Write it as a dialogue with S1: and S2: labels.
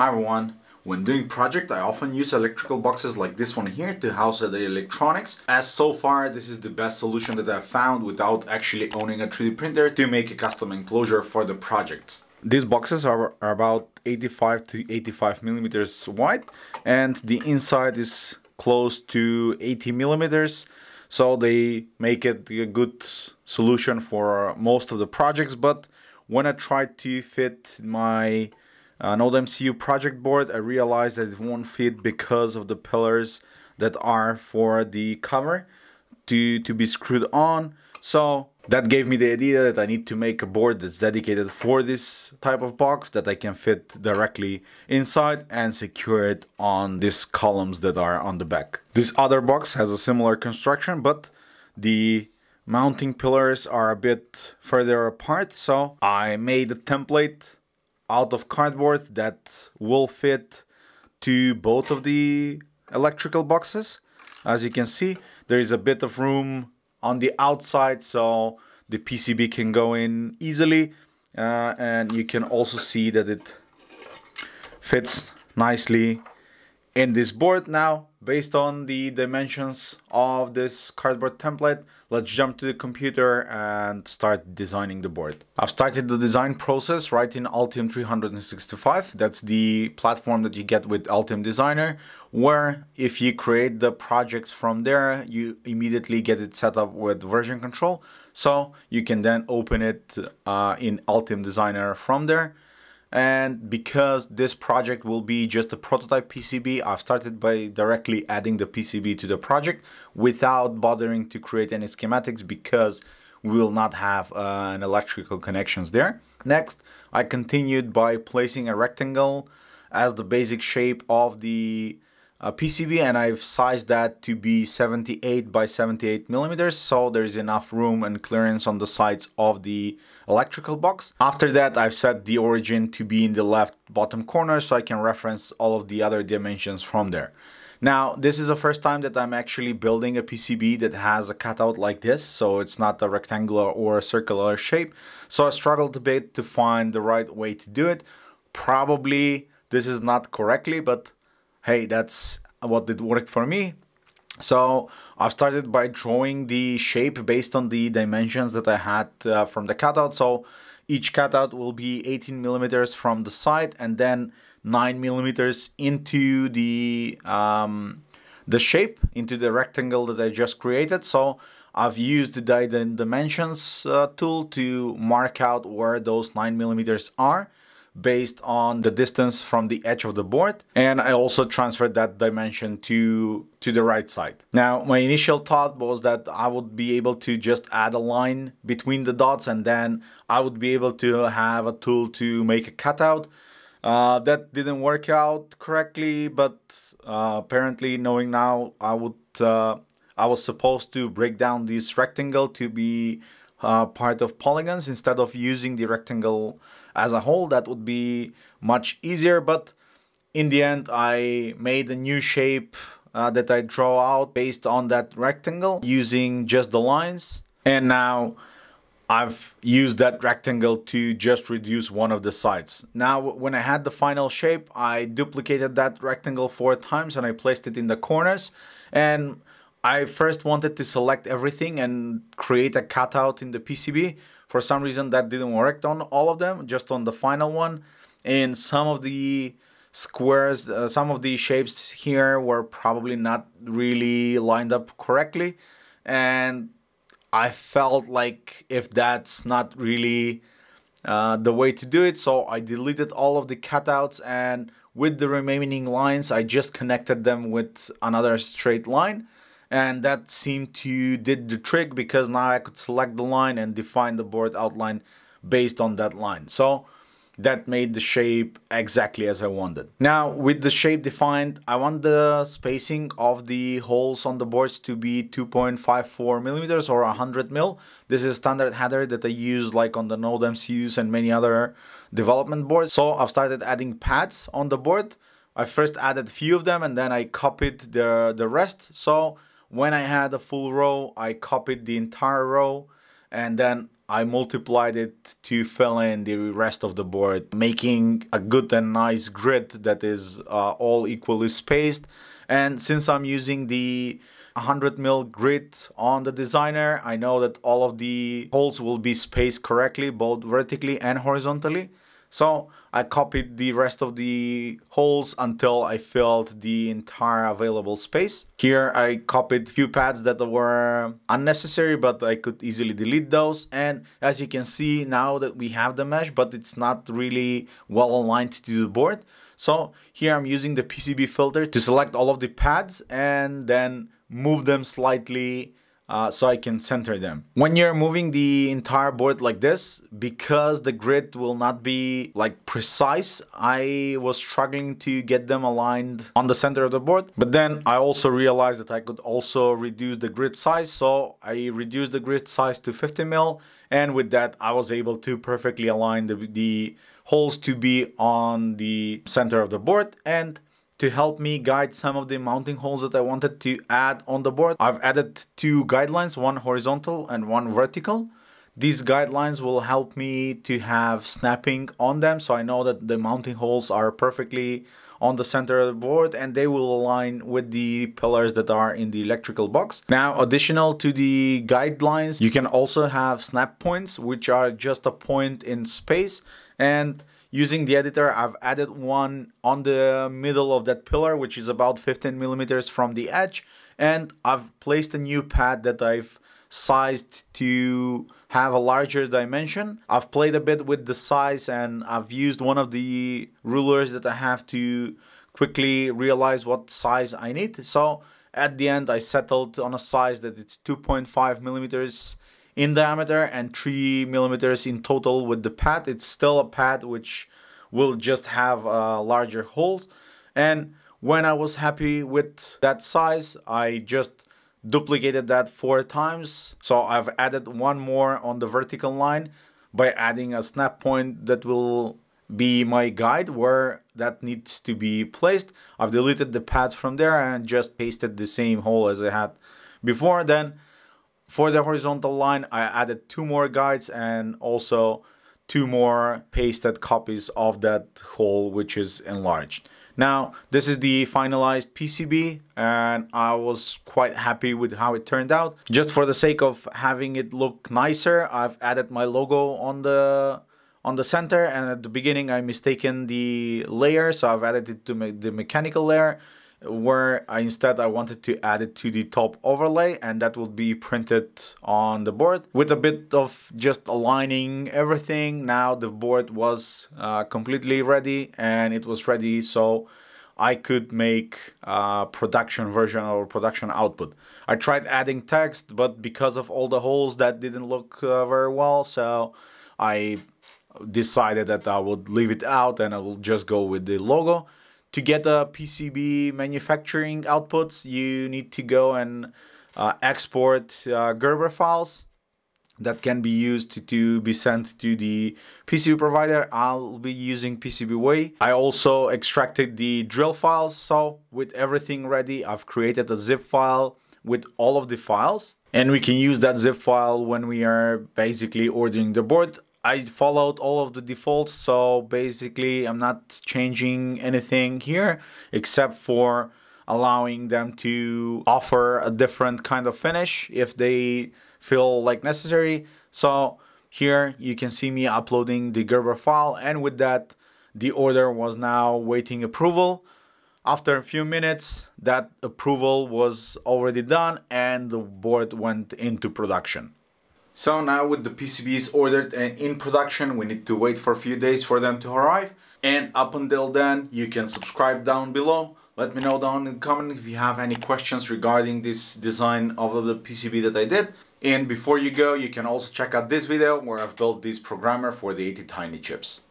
S1: Hi everyone. When doing project, I often use electrical boxes like this one here to house the electronics. As so far, this is the best solution that I've found without actually owning a 3D printer to make a custom enclosure for the projects. These boxes are, are about 85 to 85 millimeters wide and the inside is close to 80 millimeters so they make it a good solution for most of the projects but when I tried to fit my uh, Node MCU project board, I realized that it won't fit because of the pillars that are for the cover to, to be screwed on. So that gave me the idea that I need to make a board that's dedicated for this type of box that I can fit directly inside and secure it on these columns that are on the back. This other box has a similar construction, but the mounting pillars are a bit further apart. So I made a template out of cardboard that will fit to both of the electrical boxes. As you can see, there is a bit of room on the outside so the PCB can go in easily uh, and you can also see that it fits nicely in this board now based on the dimensions of this cardboard template let's jump to the computer and start designing the board. I've started the design process right in altium 365 that's the platform that you get with altium designer where if you create the projects from there you immediately get it set up with version control. So you can then open it uh, in altium designer from there and because this project will be just a prototype PCB I've started by directly adding the PCB to the project without bothering to create any schematics because we will not have uh, an electrical connections there. Next I continued by placing a rectangle as the basic shape of the uh, PCB and I've sized that to be 78 by 78 millimeters so there's enough room and clearance on the sides of the electrical box. After that I've set the origin to be in the left bottom corner so I can reference all of the other dimensions from there. Now this is the first time that I'm actually building a PCB that has a cutout like this so it's not a rectangular or a circular shape so I struggled a bit to find the right way to do it. Probably this is not correctly but hey, that's what did work for me. So I've started by drawing the shape based on the dimensions that I had uh, from the cutout. So each cutout will be 18 millimeters from the side and then 9 millimeters into the um, the shape, into the rectangle that I just created. So I've used the dimensions uh, tool to mark out where those 9 millimeters are based on the distance from the edge of the board and I also transferred that dimension to to the right side. Now my initial thought was that I would be able to just add a line between the dots and then I would be able to have a tool to make a cutout. Uh, that didn't work out correctly but uh, apparently knowing now I would uh, I was supposed to break down this rectangle to be uh, part of polygons instead of using the rectangle as a whole that would be much easier. But in the end I made a new shape uh, that I draw out based on that rectangle using just the lines. And now I've used that rectangle to just reduce one of the sides. Now when I had the final shape I duplicated that rectangle four times and I placed it in the corners. And I first wanted to select everything and create a cutout in the PCB for some reason that didn't work on all of them, just on the final one. And some of the squares, uh, some of the shapes here were probably not really lined up correctly. And I felt like if that's not really uh, the way to do it, so I deleted all of the cutouts and with the remaining lines, I just connected them with another straight line and that seemed to did the trick because now I could select the line and define the board outline based on that line. So that made the shape exactly as I wanted. Now with the shape defined, I want the spacing of the holes on the boards to be 2.54 millimeters or 100 mil. This is standard header that I use like on the Node MCUs and many other development boards. So I've started adding pads on the board. I first added a few of them and then I copied the, the rest. So when I had a full row, I copied the entire row and then I multiplied it to fill in the rest of the board, making a good and nice grid that is uh, all equally spaced. And since I'm using the 100 mil grid on the designer, I know that all of the holes will be spaced correctly, both vertically and horizontally. So I copied the rest of the holes until I filled the entire available space. Here I copied few pads that were unnecessary, but I could easily delete those. And as you can see now that we have the mesh, but it's not really well aligned to the board. So here I'm using the PCB filter to select all of the pads and then move them slightly uh, so I can center them. When you're moving the entire board like this, because the grid will not be like precise, I was struggling to get them aligned on the center of the board. But then I also realized that I could also reduce the grid size. So I reduced the grid size to 50 mil. And with that, I was able to perfectly align the, the holes to be on the center of the board. And to help me guide some of the mounting holes that I wanted to add on the board. I've added two guidelines, one horizontal and one vertical. These guidelines will help me to have snapping on them so I know that the mounting holes are perfectly on the center of the board and they will align with the pillars that are in the electrical box. Now additional to the guidelines you can also have snap points which are just a point in space and Using the editor, I've added one on the middle of that pillar, which is about 15 millimeters from the edge. And I've placed a new pad that I've sized to have a larger dimension. I've played a bit with the size and I've used one of the rulers that I have to quickly realize what size I need. So at the end I settled on a size that it's 2.5 millimeters in diameter and 3 millimeters in total with the pad. It's still a pad which will just have uh, larger holes. And when I was happy with that size, I just duplicated that four times. So I've added one more on the vertical line by adding a snap point that will be my guide where that needs to be placed. I've deleted the pads from there and just pasted the same hole as I had before. Then for the horizontal line, I added two more guides and also two more pasted copies of that hole which is enlarged. Now, this is the finalized PCB and I was quite happy with how it turned out. Just for the sake of having it look nicer, I've added my logo on the on the center and at the beginning I mistaken the layer so I've added it to the mechanical layer where I instead I wanted to add it to the top overlay and that would be printed on the board with a bit of just aligning everything now the board was uh, completely ready and it was ready so I could make a production version or production output. I tried adding text but because of all the holes that didn't look uh, very well so I decided that I would leave it out and I will just go with the logo to get the PCB manufacturing outputs, you need to go and uh, export uh, Gerber files that can be used to, to, be sent to the PCB provider. I'll be using PCBWay. I also extracted the drill files. So with everything ready, I've created a zip file with all of the files. And we can use that zip file when we are basically ordering the board. I followed all of the defaults, so basically I'm not changing anything here except for allowing them to offer a different kind of finish if they feel like necessary. So here you can see me uploading the Gerber file and with that the order was now waiting approval. After a few minutes that approval was already done and the board went into production. So now with the PCBs ordered and uh, in production, we need to wait for a few days for them to arrive. And up until then, you can subscribe down below. Let me know down in the comment if you have any questions regarding this design of the PCB that I did. And before you go, you can also check out this video where I've built this programmer for the ATtiny chips.